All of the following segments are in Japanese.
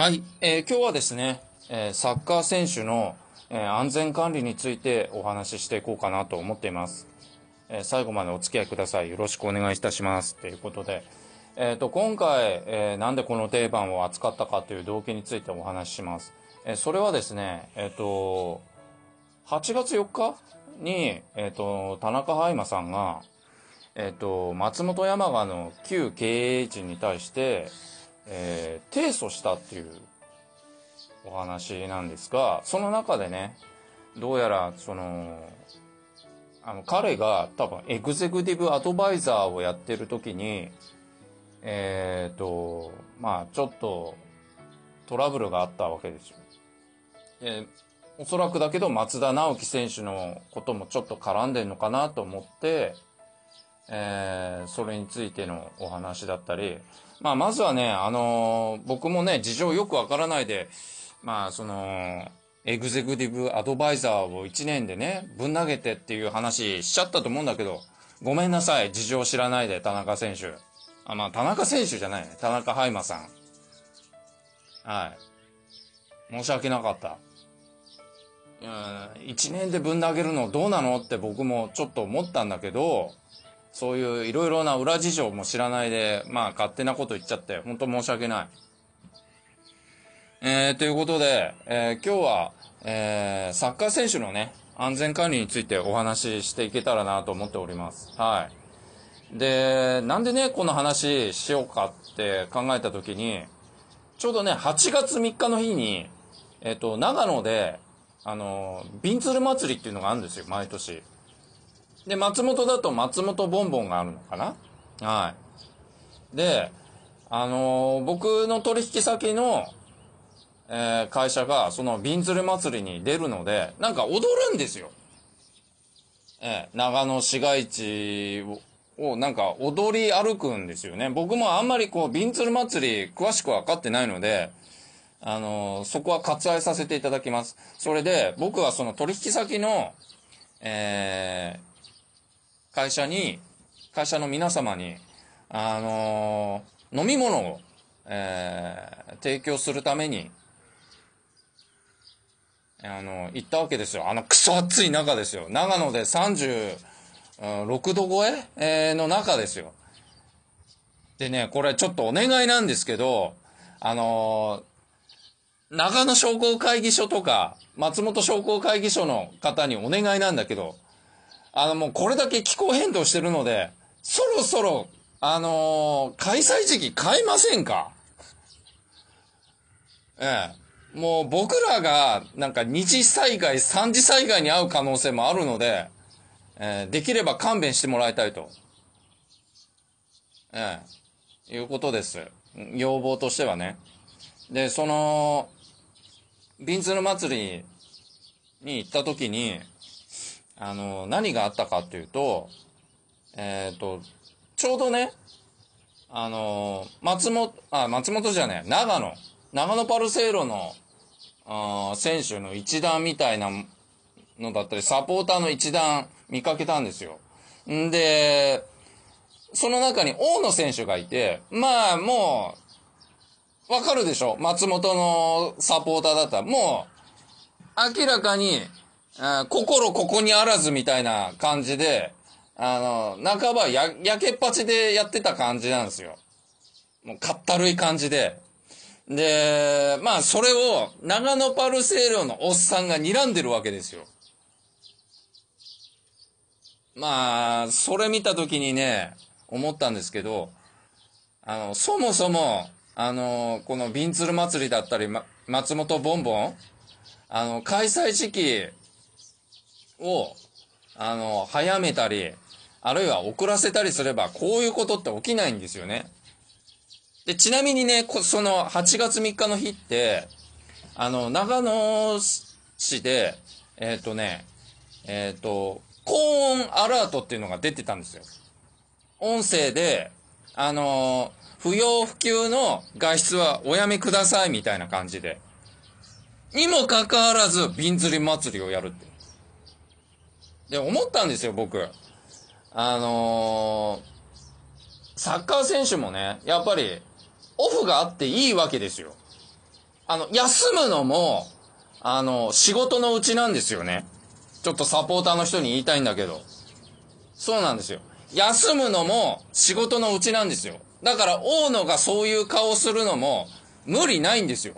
はい、えー今日はですね、えーサッカー選手の、えー安全管理についてお話ししていこうかなと思っています。えー最後までお付き合いください。よろしくお願いいたします。ということで、えーと、今回、えーなんでこの定番を扱ったかという動機についてお話しします。えーそれはですね、えっ、と、8月4日に、えっ、と、田中海馬さんが、えっ、と、松本山雅の旧経営陣に対して、えー提訴したっていうお話なんですが、その中でね、どうやら、その、あの、彼が多分エグゼクティブアドバイザーをやってる時に、えっ、と、まあちょっとトラブルがあったわけですよ。で、おそらくだけど松田直樹選手のこともちょっと絡んでるのかなと思って、えーそれについてのお話だったり、まあ、まずはね、あのー僕もね、事情よくわからないで、まあ、その、エグゼクティブアドバイザーを1年でね、ぶん投げてっていう話しちゃったと思うんだけど、ごめんなさい、事情知らないで、田中選手。あ、まあ、田中選手じゃないね、田中ハイマさん。はい。申し訳なかった。うん、1年でぶん投げるのどうなのって僕もちょっと思ったんだけど、そういういろいろな裏事情も知らないで、まあ勝手なこと言っちゃって、本当申し訳ない。えー、ということで、えー今日は、えーサッカー選手のね、安全管理についてお話ししていけたらなと思っております。はい。で、なんでね、この話しようかって考えたときに、ちょうどね、8月3日の日に、えっ、と、長野で、あの、ビンツル祭りっていうのがあるんですよ、毎年。で、松本だと松本ボンボンがあるのかな？はい。で、あのー僕の取引先の、えー会社が、その、ビンズル祭りに出るので、なんか踊るんですよ。えー長野市街地を、をなんか踊り歩くんですよね。僕もあんまりこう、ビンツル祭り詳しくわかってないので、あのーそこは割愛させていただきます。それで、僕はその取引先の、えー会社に、会社の皆様に、あのー飲み物を、えー提供するために、あの行ったわけですよ。あの、クソ暑い中ですよ。長野で36度超え？えーの中ですよ。でね、これちょっとお願いなんですけど、あのー長野商工会議所とか、松本商工会議所の方にお願いなんだけど、あのもうこれだけ気候変動してるので、そろそろ、あのー開催時期変えませんか？ええ。もう僕らがなんか二次災害、三次災害に遭う可能性もあるので、ええできれば勘弁してもらいたいと。ええ。いうことです。要望としてはね。で、その、ビンツル祭りに行った時に、あの、何があったかっていうと、えっ、と、ちょうどね、あの、松本、あ、松本じゃねえ、長野、長野パルセイロの、あ選手の一団みたいなのだったり、サポーターの一団見かけたんですよ。んで、その中に大野選手がいて、まあもう、わかるでしょ？松本のサポーターだったら。もう、明らかに、あ心ここにあらずみたいな感じで、あの、半ばや、やけっぱちでやってた感じなんですよ。もう、かったるい感じで。で、まあ、それを、長野パルセイロのおっさんが睨んでるわけですよ。まあ、それ見たときにね、思ったんですけど、あの、そもそも、あの、このビンツル祭りだったり、ま、松本ボンボン、あの、開催時期を、あの、早めたり、あるいは遅らせたりすれば、こういうことって起きないんですよね。で、ちなみにね、その8月3日の日って、あの、長野市で、えっ、とね、えっ、と、高温アラートっていうのが出てたんですよ。音声で、あの不要不急の外出はおやめくださいみたいな感じで。にもかかわらず、瓶釣り祭りをやるって。で、思ったんですよ、僕。あのーサッカー選手もね、やっぱり、オフがあっていいわけですよ。あの、休むのも、あの、仕事のうちなんですよね。ちょっとサポーターの人に言いたいんだけど。そうなんですよ。休むのも仕事のうちなんですよ。だから大野がそういう顔するのも無理ないんですよ。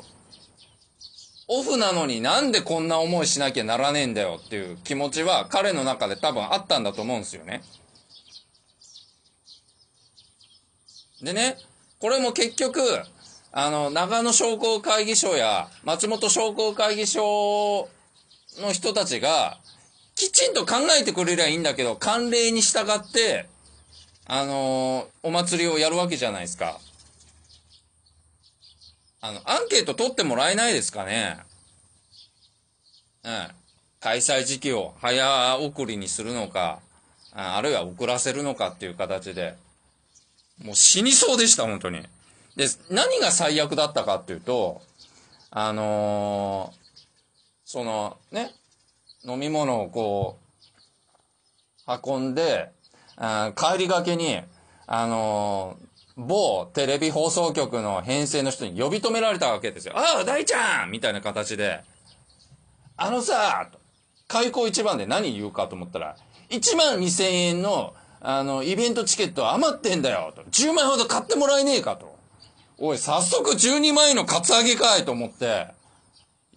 オフなのになんでこんな思いしなきゃならねえんだよっていう気持ちは彼の中で多分あったんだと思うんですよね。でね、これも結局、あの、長野商工会議所や松本商工会議所の人たちが、きちんと考えてくれりゃいいんだけど、慣例に従って、あの、お祭りをやるわけじゃないですか。あの、アンケート取ってもらえないですかね？うん。開催時期を早送りにするのか、あるいは遅らせるのかっていう形で。もう死にそうでした、本当に。で、何が最悪だったかっていうと、あのー、その、ね、飲み物をこう、運んで、あ帰りがけに、あの、某テレビ放送局の編成の人に呼び止められたわけですよ。ああ、大ちゃんみたいな形で、あのさ、開口一番で何言うかと思ったら、1万2000円のあの、イベントチケット余ってんだよ、と。10万ほど買ってもらえねえかと。おい、早速12万円のカツアゲかいと思って、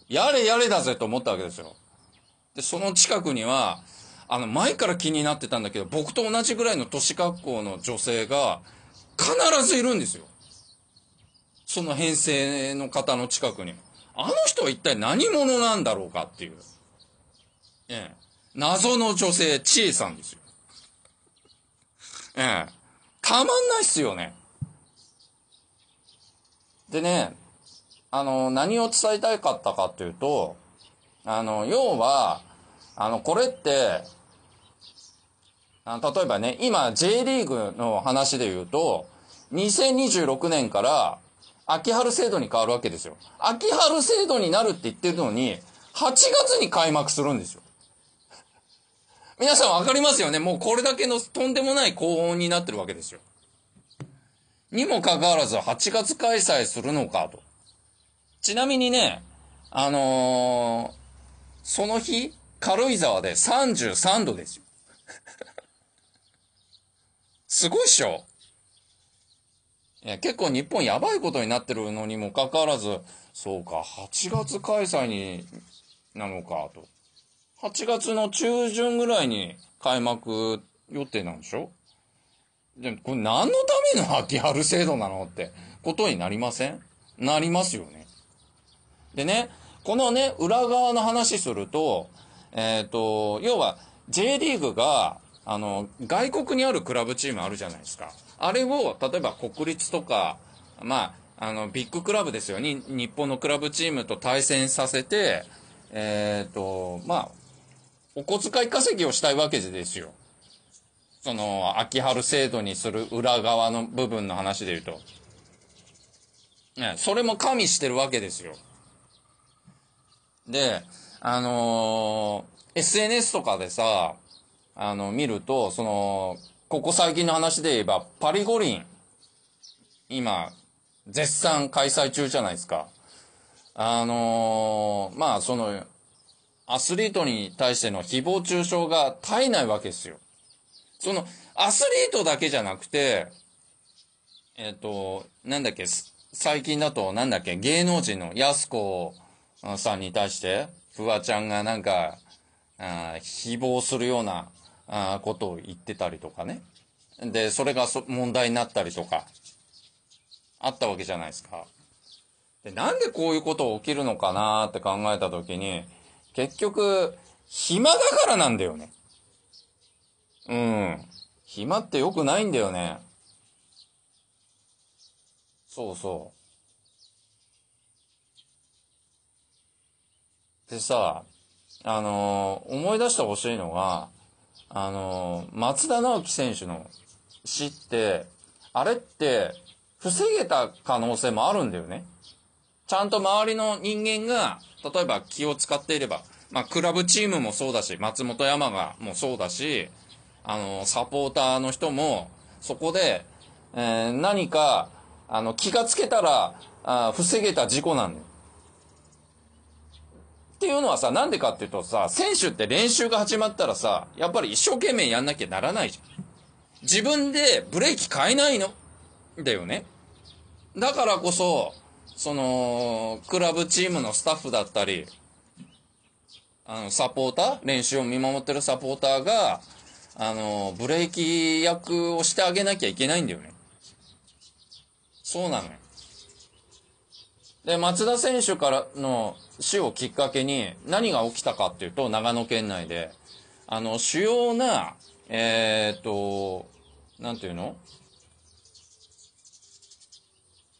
やれやれだぜと思ったわけですよ。で、その近くには、あの、前から気になってたんだけど、僕と同じぐらいの年格好の女性が、必ずいるんですよ。その編成の方の近くに。あの人は一体何者なんだろうかっていう。ええ。謎の女性、千恵さんですよ。ええ。たまんないっすよね。でね、あの、何を伝えたいかったかっていうと、あの、要は、あの、これって、例えばね、今 J リーグの話で言うと、2026年から秋春制度に変わるわけですよ。秋春制度になるって言ってるのに、8月に開幕するんですよ。皆さんわかりますよね？もうこれだけのとんでもない高温になってるわけですよ。にもかかわらず8月開催するのかと。ちなみにね、あのー、その日、軽井沢で33度ですよ。すごいっしょいや、結構日本やばいことになってるのにもかかわらず、そうか、8月開催になのかと。8月の中旬ぐらいに開幕予定なんでしょ？でも、これ何のための秋春制度なのってことになりません？なりますよね。でね、このね、裏側の話すると、えっ、ー、と、要は J リーグが、あの、外国にあるクラブチームあるじゃないですか。あれを、例えば国立とか、まあ、あの、ビッグクラブですよに、日本のクラブチームと対戦させて、えっ、ー、と、まあ、お小遣い稼ぎをしたいわけですよ。その、秋春制度にする裏側の部分の話で言うと。ね、それも加味してるわけですよ。で、あのー、SNS とかでさ、あの、見ると、その、ここ最近の話で言えば、パリ五輪、今、絶賛開催中じゃないですか。あのー、まあ、その、アスリートに対しての誹謗中傷が絶えないわけですよ。その、アスリートだけじゃなくて、えっ、ー、と、なんだっけ、最近だと、なんだっけ、芸能人のやす子さんに対して、フワちゃんがなんか、あ誹謗するようなあことを言ってたりとかね。で、それが問題になったりとか、あったわけじゃないですか。で、なんでこういうこと起きるのかなって考えたときに、結局、暇だからなんだよね。うん。暇って良くないんだよね。そうそう。でさ、あのー、思い出してほしいのが、あの、松田直樹選手の死って、あれって、防げた可能性もあるんだよね。ちゃんと周りの人間が、例えば気を使っていれば、まあ、クラブチームもそうだし、松本山がもそうだし、あの、サポーターの人も、そこで、えー、何か、あの、気がつけたら、あ防げた事故なんだよ。っていうのはさ、なんでかっていうとさ、選手って練習が始まったらさ、やっぱり一生懸命やんなきゃならないじゃん。自分でブレーキ変えないの。だよね。だからこそ、その、クラブチームのスタッフだったり、あの、サポーター練習を見守ってるサポーターが、あの、ブレーキ役をしてあげなきゃいけないんだよね。そうなのよ。で、松田選手からの死をきっかけに何が起きたかっていうと、長野県内で、あの、主要な、えー、っと、なんていうの？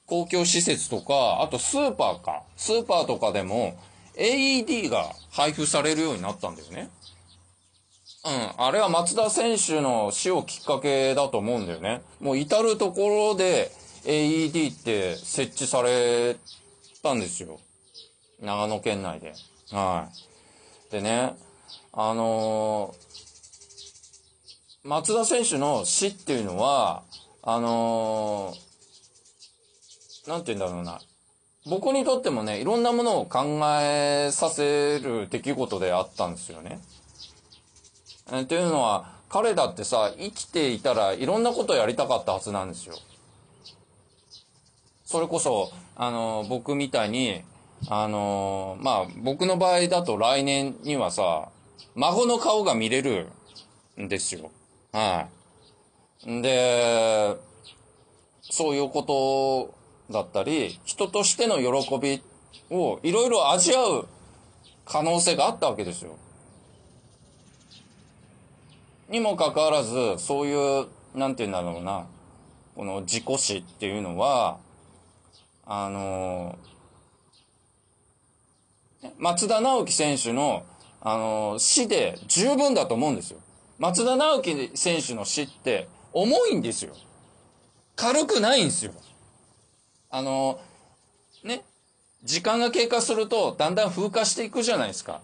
公共施設とか、あとスーパーか。スーパーとかでも AED が配布されるようになったんだよね。うん。あれは松田選手の死をきっかけだと思うんだよね。もう至るところで AED って設置されたんですよ。長野県内で。はい。でね、あのー、松田選手の死っていうのは、あのー、なんて言うんだろうな。僕にとってもね、いろんなものを考えさせる出来事であったんですよね。えっていうのは、彼だってさ、生きていたらいろんなことやりたかったはずなんですよ。それこそ、あの、僕みたいに、あの、まあ、僕の場合だと来年にはさ、孫の顔が見れるんですよ。はい。で、そういうことだったり、人としての喜びをいろいろ味わう可能性があったわけですよ。にもかかわらず、そういう、なんて言うんだろうな、この自己死っていうのは、あの松田直樹選手の、あの死で十分だと思うんですよ。松田直樹選手の死って重いんですよ。軽くないんですよ。あの、ね、時間が経過するとだんだん風化していくじゃないですか。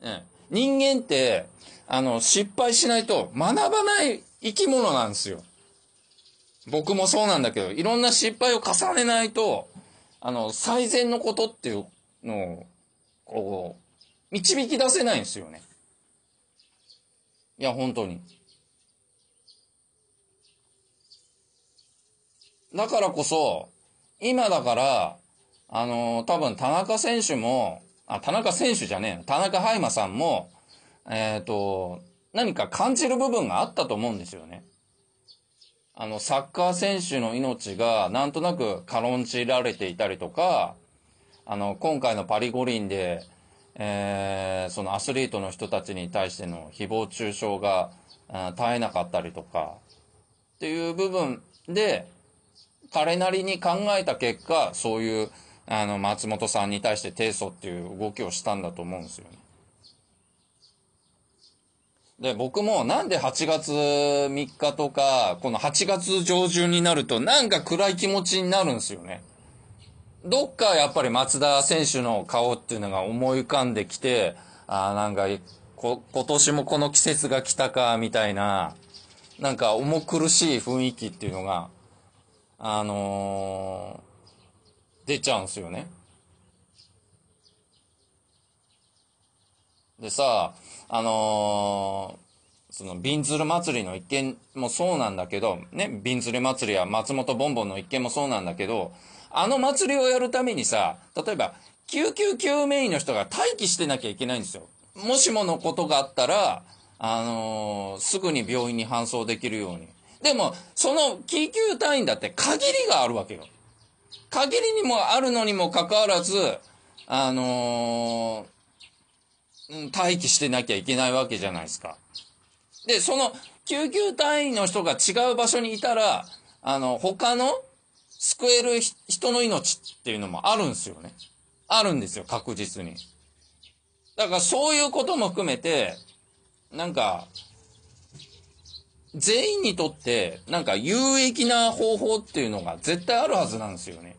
ね、人間って、あの、失敗しないと学ばない生き物なんですよ。僕もそうなんだけど、いろんな失敗を重ねないと、あの、最善のことっていうのを、こう、導き出せないんですよね。いや、本当に。だからこそ、今だから、あのー、多分田中選手も、あ、田中選手じゃねえ田中ハイマさんも、えっ、ー、と、何か感じる部分があったと思うんですよね。あの、サッカー選手の命がなんとなく軽んじられていたりとか、あの、今回のパリ五輪で、えー、そのアスリートの人たちに対しての誹謗中傷が、絶えなかったりとか、っていう部分で、彼なりに考えた結果、そういう、あの、松本さんに対して提訴っていう動きをしたんだと思うんですよね。で、僕もなんで8月3日とか、この8月上旬になるとなんか暗い気持ちになるんですよね。どっかやっぱり松田選手の顔っていうのが思い浮かんできて、ああ、なんかこ、今年もこの季節が来たか、みたいな、なんか重苦しい雰囲気っていうのがあのー、出ちゃうんすよね。でさ、あのー、その、びんずる祭りの一件もそうなんだけど、ね、びんずる祭りや松本ボンボンの一件もそうなんだけど、あの祭りをやるためにさ、例えば、救急救命医の人が待機してなきゃいけないんですよ。もしものことがあったら、あのー、すぐに病院に搬送できるように。でも、その救急隊員だって限りがあるわけよ。限りにもあるのにもかかわらず、あの、待機してなきゃいけないわけじゃないですか。で、その救急隊員の人が違う場所にいたら、あの、他の救える人の命っていうのもあるんですよね。あるんですよ、確実に。だからそういうことも含めて、なんか、全員にとって、なんか有益な方法っていうのが絶対あるはずなんですよね。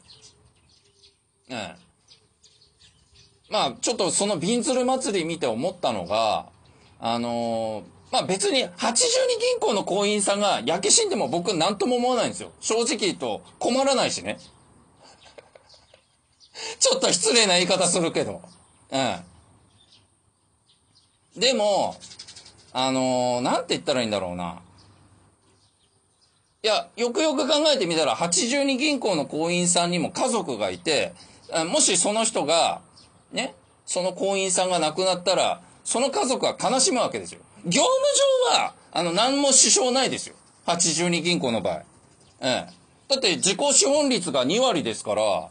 うん。まあ、ちょっとそのびんずる祭り見て思ったのが、あのー、まあ別に82銀行の行員さんが焼け死んでも僕何とも思わないんですよ。正直言うと困らないしね。ちょっと失礼な言い方するけど。うん。でも、あのー、なんて言ったらいいんだろうな。いや、よくよく考えてみたら、82銀行の行員さんにも家族がいて、もしその人が、ね、その行員さんが亡くなったら、その家族は悲しむわけですよ。業務上は、あの、何も支障ないですよ。82銀行の場合。ええ。だって自己資本率が2割ですから、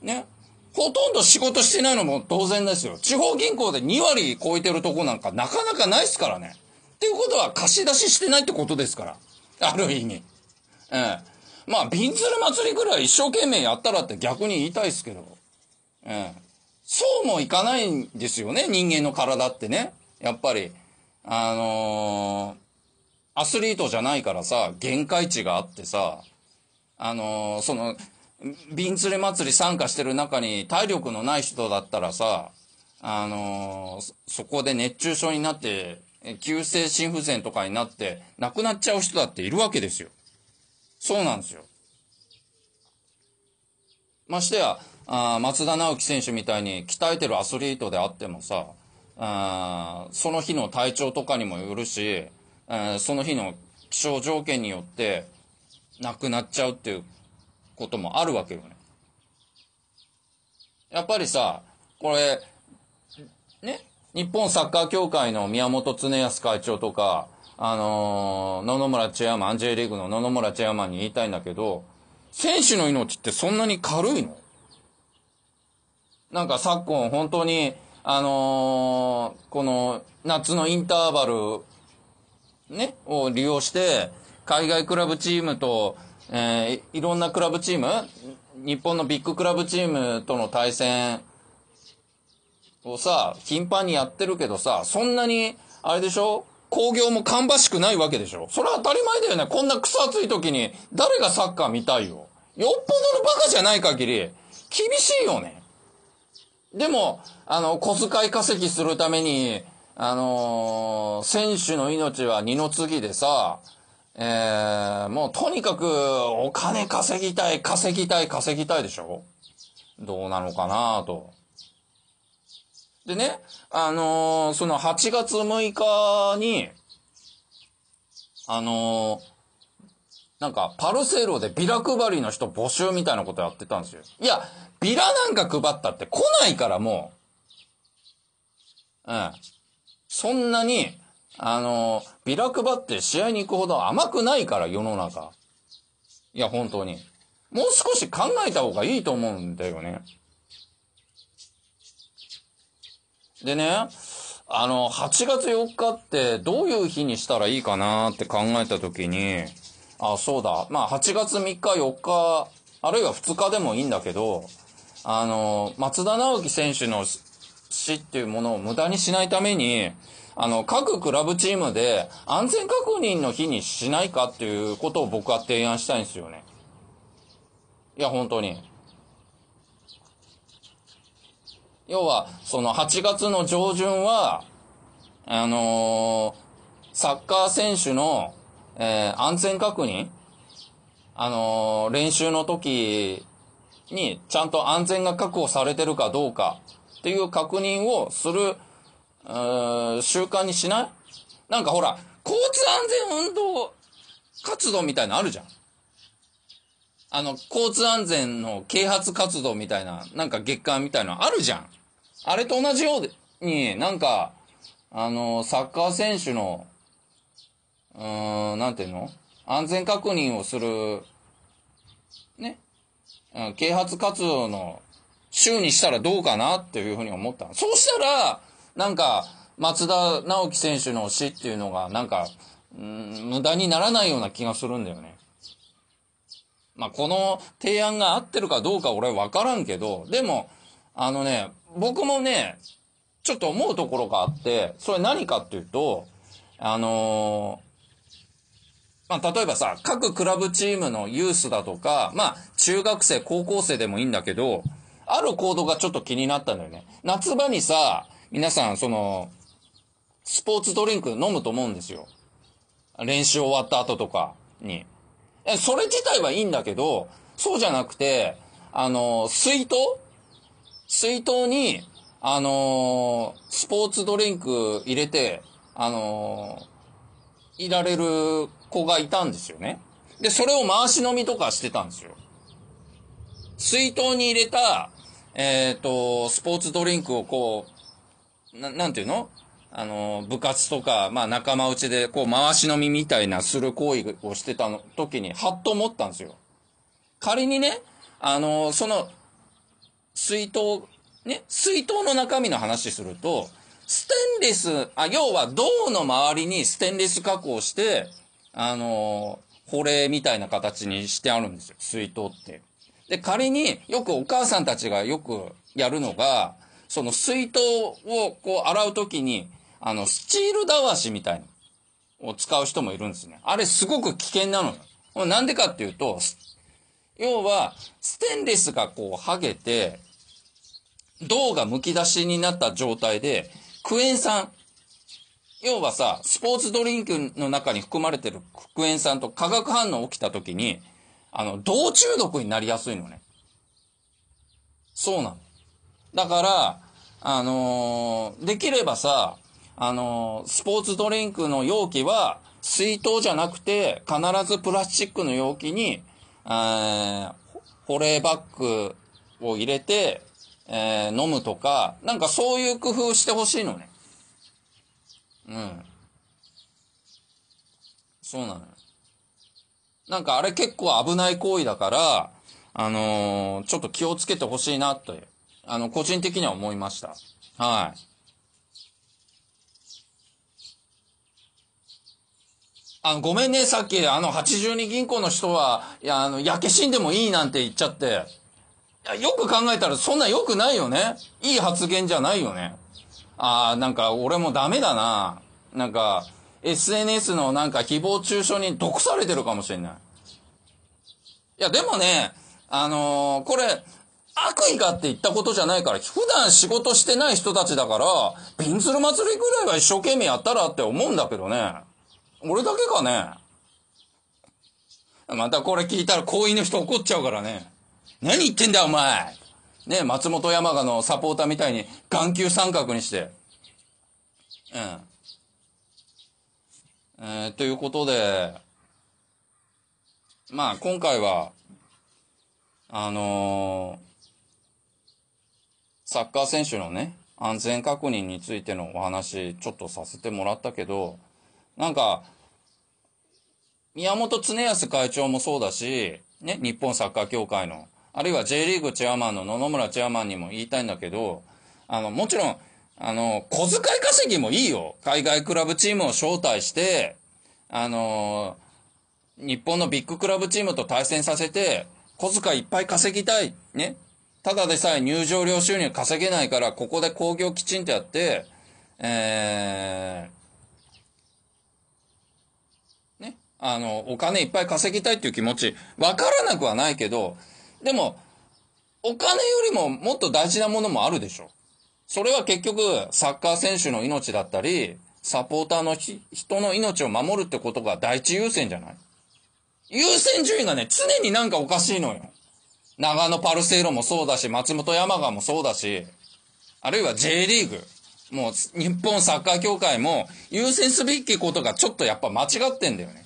ね。ほとんど仕事してないのも当然ですよ。地方銀行で2割超えてるとこなんかなかなかないっすからね。っていうことは貸し出ししてないってことですから。ある意味。ええ。まあ、瓶鶴祭りぐらい一生懸命やったらって逆に言いたいですけど。ええ。そうもいかないんですよね、人間の体ってね。やっぱり。あのー、アスリートじゃないからさ、限界値があってさ、あのー、その、瓶釣り祭り参加してる中に体力のない人だったらさ、あのー、そこで熱中症になって、急性心不全とかになって亡くなっちゃう人だっているわけですよ。そうなんですよ。ましてや、あ松田直樹選手みたいに鍛えてるアスリートであってもさ、あその日の体調とかにもよるし、その日の気象条件によって亡くなっちゃうっていうこともあるわけよね。やっぱりさ、これ、ね、日本サッカー協会の宮本恒康会長とか、あのー、野々村チェアマン、J リーグの野々村チェアマンに言いたいんだけど、選手の命ってそんなに軽いの？なんか昨今本当に、あのー、この夏のインターバル、ね、を利用して、海外クラブチームと、えー、いろんなクラブチーム、日本のビッグクラブチームとの対戦をさ、頻繁にやってるけどさ、そんなに、あれでしょ工業も芳しくないわけでしょそれは当たり前だよね。こんな草暑い時に誰がサッカー見たいよ。よっぽどのバカじゃない限り、厳しいよね。でも、あの、小遣い稼ぎするために、あのー、選手の命は二の次でさ、えー、もうとにかくお金稼ぎたい、稼ぎたい、稼ぎたいでしょ？どうなのかなと。でね、あのー、その8月6日に、あのー、なんか、パルセロでビラ配りの人募集みたいなことやってたんですよ。いや、ビラなんか配ったって来ないからもう。うん。そんなに、あの、ビラ配って試合に行くほど甘くないから世の中。いや、本当に。もう少し考えた方がいいと思うんだよね。でね、あの、8月4日ってどういう日にしたらいいかなって考えたときに、あ、そうだ。まあ、8月3日、4日、あるいは2日でもいいんだけど、あの、松田直樹選手の死っていうものを無駄にしないために、あの、各クラブチームで安全確認の日にしないかっていうことを僕は提案したいんですよね。いや、本当に。要は、その8月の上旬は、あのー、サッカー選手の、えー、安全確認あのー、練習の時にちゃんと安全が確保されてるかどうかっていう確認をする、習慣にしない？なんかほら、交通安全運動活動みたいなのあるじゃん。あの、交通安全の啓発活動みたいな、なんか月間みたいなのあるじゃん。あれと同じように、なんか、あの、サッカー選手の、うーん、なんていうの？安全確認をする、啓発活動の週にしたらどうかなっていうふうに思った。そうしたら、なんか、松田直樹選手の死っていうのが、なんか、うん、無駄にならないような気がするんだよね。まあ、この提案が合ってるかどうか俺わからんけど、でも、あのね、僕もね、ちょっと思うところがあって、それ何かっていうと、あのまあ、例えばさ、各クラブチームのユースだとか、まあ、中学生、高校生でもいいんだけど、ある行動がちょっと気になったんだよね。夏場にさ、皆さん、その、スポーツドリンク飲むと思うんですよ。練習終わった後とかに。それ自体はいいんだけど、そうじゃなくて、あの、水筒？水筒に、あの、スポーツドリンク入れて、あの、いられる子がいたんですよね。で、それを回し飲みとかしてたんですよ。水筒に入れた、えっ、ー、と、スポーツドリンクをこう、ななんていうの？あの、部活とか、まあ仲間内でこう回し飲みみたいなする行為をしてたの時に、はっと思ったんですよ。仮にね、あの、その、水筒、ね、水筒の中身の話すると、ステンレス、あ、要は銅の周りにステンレス加工して、あの、保冷みたいな形にしてあるんですよ、水筒って。で、仮によくお母さんたちがよくやるのが、その水筒をこう洗うときに、あの、スチールだわしみたいのを使う人もいるんですね。あれすごく危険なのよ。なんでかっていうと、要は、ステンレスがこう剥げて、銅が剥き出しになった状態で、クエン酸、要はさ、スポーツドリンクの中に含まれてるクエン酸と化学反応起きた時に、あの、銅中毒になりやすいのね。そうなの。だから、あのー、できればさ、あの、スポーツドリンクの容器は、水筒じゃなくて、必ずプラスチックの容器に、えー、保冷バッグを入れて、えー、飲むとか、なんかそういう工夫してほしいのね。うん。そうなのよ。なんかあれ結構危ない行為だから、あのー、ちょっと気をつけてほしいなって、あの、個人的には思いました。はい。あの、ごめんね、さっき、あの、82銀行の人は、いや、あの、焼け死んでもいいなんて言っちゃって。いや、よく考えたら、そんな良くないよね。いい発言じゃないよね。ああ、なんか、俺もダメだな。なんか、SNS のなんか誹謗中傷に毒されてるかもしれない。いや、でもね、あのー、これ、悪意かって言ったことじゃないから、普段仕事してない人たちだから、ビンズル祭りぐらいは一生懸命やったらって思うんだけどね。俺だけかねまたこれ聞いたら行為の人怒っちゃうからね。何言ってんだお前ね松本山雅のサポーターみたいに眼球三角にして。うん。えー、ということで、まあ今回は、あのー、サッカー選手のね、安全確認についてのお話ちょっとさせてもらったけど、なんか、宮本恒康会長もそうだし、ね、日本サッカー協会の、あるいは J リーグチェアマンの野々村チェアマンにも言いたいんだけど、あの、もちろん、あの、小遣い稼ぎもいいよ。海外クラブチームを招待して、あの、日本のビッグクラブチームと対戦させて、小遣いいっぱい稼ぎたい。ね。ただでさえ入場料収入稼げないから、ここで工業きちんとやって、えー、ねあの、お金いっぱい稼ぎたいっていう気持ち、わからなくはないけど、でも、お金よりももっと大事なものもあるでしょ。それは結局、サッカー選手の命だったり、サポーターの人の命を守るってことが第一優先じゃない？優先順位がね、常になんかおかしいのよ。長野パルセイロもそうだし、松本山雅もそうだし、あるいは J リーグ。もう日本サッカー協会も優先すべきことがちょっとやっぱ間違ってんだよね。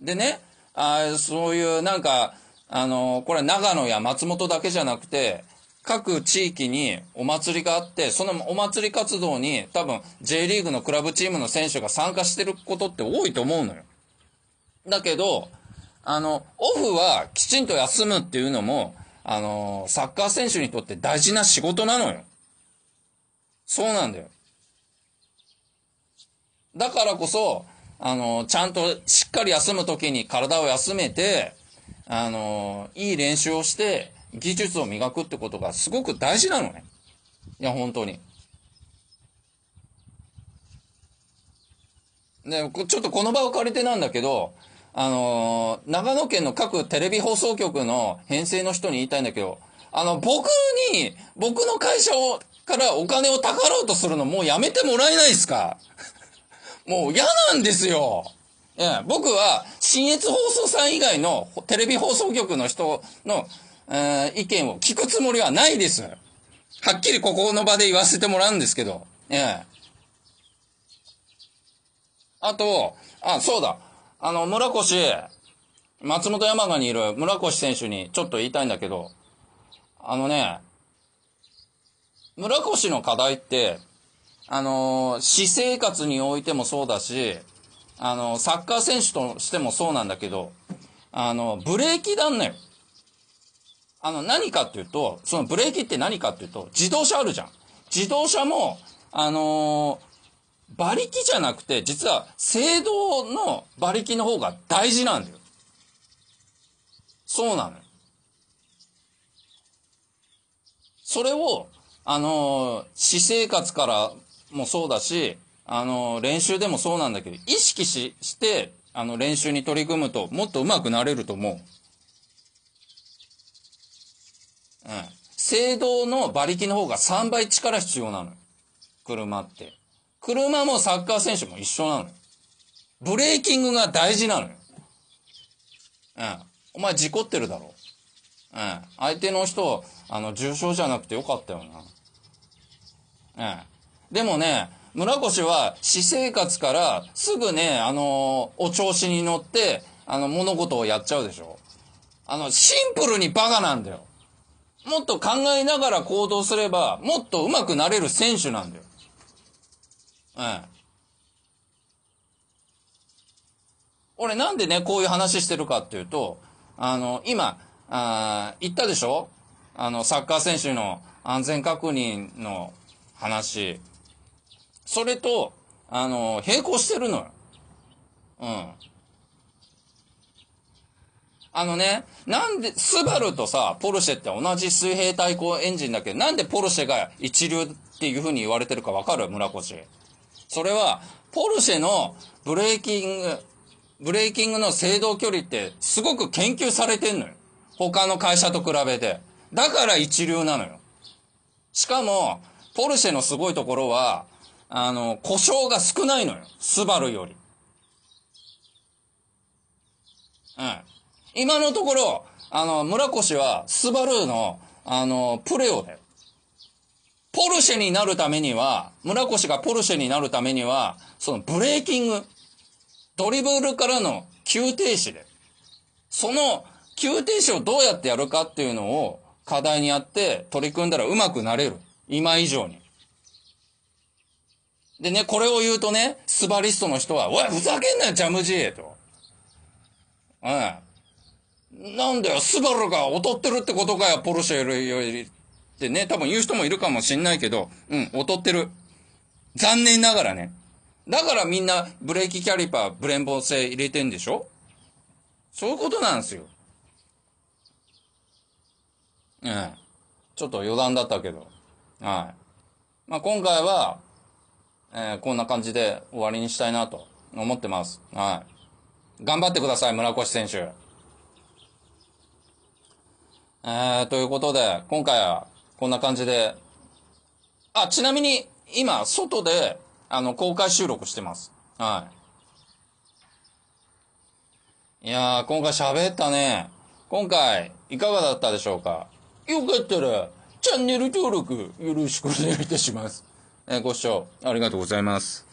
でね、あそういうなんか、あの、これ長野や松本だけじゃなくて、各地域にお祭りがあって、そのお祭り活動に多分 J リーグのクラブチームの選手が参加してることって多いと思うのよ。だけど、あの、オフはきちんと休むっていうのも、あの、サッカー選手にとって大事な仕事なのよ。そうなんだよ。だからこそ、あの、ちゃんとしっかり休む時に体を休めて、あの、いい練習をして、技術を磨くってことがすごく大事なのね。いや、本当に。で、ちょっとこの場を借りてなんだけど、あの長野県の各テレビ放送局の編成の人に言いたいんだけど、あの、僕に、僕の会社を、からお金をたかろうとするのもうやめてもらえないですか？もう嫌なんですよ。ええ、僕は、新越放送さん以外のテレビ放送局の人の、えー、意見を聞くつもりはないです。はっきりここの場で言わせてもらうんですけど、ええ。あと、あ、そうだ。あの、村越、松本山雅にいる村越選手にちょっと言いたいんだけど、あのね、村越の課題って、あのー、私生活においてもそうだし、あのー、サッカー選手としてもそうなんだけど、あの、ブレーキなんのよ。あの、何かっていうと、そのブレーキって何かっていうと、自動車あるじゃん。自動車も、あのー、馬力じゃなくて、実は、制動の馬力の方が大事なんだよ。そうなのよ。それを、あのー、私生活からもそうだし、あの、練習でもそうなんだけど、意識し、して、あの、練習に取り組むと、もっと上手くなれると思う。うん。制動の馬力の方が3倍力必要なのよ。車って。車もサッカー選手も一緒なのよ。ブレーキングが大事なのよ。うん。お前事故ってるだろ。うん。相手の人、あの、重傷じゃなくてよかったよな。うん。でもね、村越は私生活からすぐね、あのお調子に乗って、あの、物事をやっちゃうでしょ。あの、シンプルにバカなんだよ。もっと考えながら行動すれば、もっと上手くなれる選手なんだよ。うん。俺なんでね、こういう話してるかっていうと、あの、今、あ言ったでしょあの、サッカー選手の安全確認の話。それと、あの、並行してるのよ。うん。あのね、なんで、スバルとさ、ポルシェって同じ水平対向エンジンだけ？ど、なんでポルシェが一流っていう風に言われてるかわかる？村越。それは、ポルシェのブレーキング、ブレーキングの制動距離ってすごく研究されてんのよ。他の会社と比べて。だから一流なのよ。しかも、ポルシェのすごいところは、あの、故障が少ないのよ。スバルより。うん。今のところ、あの、村越は、スバルの、あの、プレオだよ。ポルシェになるためには、村越がポルシェになるためには、そのブレーキング、ドリブルからの急停止で、その急停止をどうやってやるかっていうのを課題にやって取り組んだら上手くなれる。今以上に。でね、これを言うとね、スバリストの人は、おい、ふざけんなよ、ジャムジーと。うん。なんだよ、スバルが劣ってるってことかよ、ポルシェよりってね、多分言う人もいるかもしんないけど、うん、劣ってる。残念ながらね。だからみんなブレーキキャリパー、ブレンボン製入れてんでしょ？そういうことなんですよ。うん。ちょっと余談だったけど。はい。まあ、今回は、えー、こんな感じで終わりにしたいなと思ってます。はい。頑張ってください、村越選手。えー、ということで、今回はこんな感じで、あ、ちなみに、今、外で、あの、公開収録してます。はい。いやー、今回喋ったね。今回、いかがだったでしょうか？よかったら、チャンネル登録よろしくお願いいたします。え、ご視聴ありがとうございます。